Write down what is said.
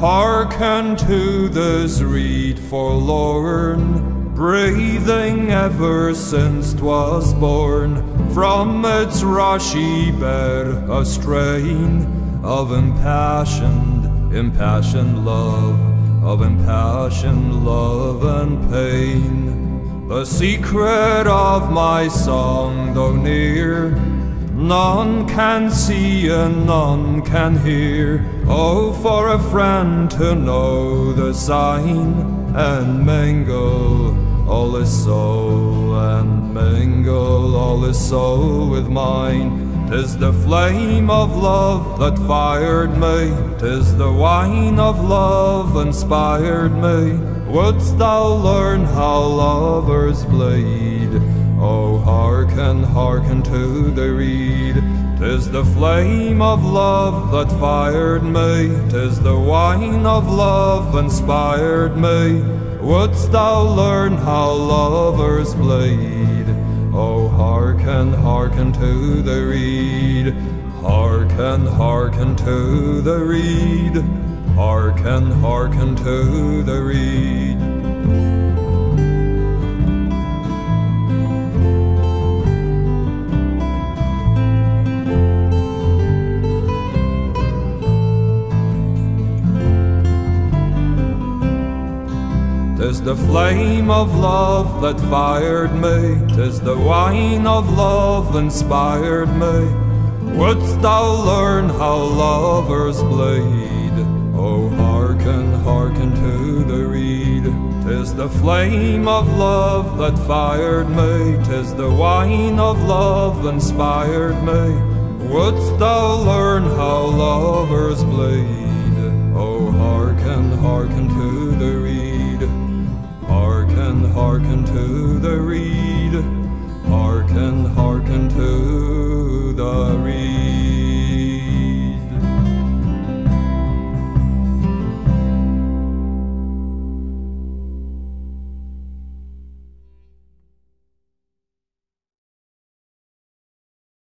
Hearken to this reed forlorn, breathing ever since 'twas born. From its rushy bed, a strain of impassioned, impassioned love, of impassioned love and pain. The secret of my song, though near, None can see and none can hear. Oh, for a friend to know the sign and mingle all his soul and mingle all his soul with mine. Tis the flame of love that fired me, tis the wine of love inspired me. Wouldst thou learn how lovers bleed? Oh, hearken, hearken to the flame of love that fired me, tis the wine of love inspired me. Wouldst thou learn how lovers bleed? Oh, hearken, hearken to the reed. Hearken, hearken to the reed. Hearken, hearken to the reed. Tis the flame of love that fired me, tis the wine of love inspired me. Wouldst thou learn how lovers bleed? Oh, hearken, hearken to the reed. Tis the flame of love that fired me, tis the wine of love inspired me. Wouldst thou learn how lovers bleed? Oh, hearken, hearken to working to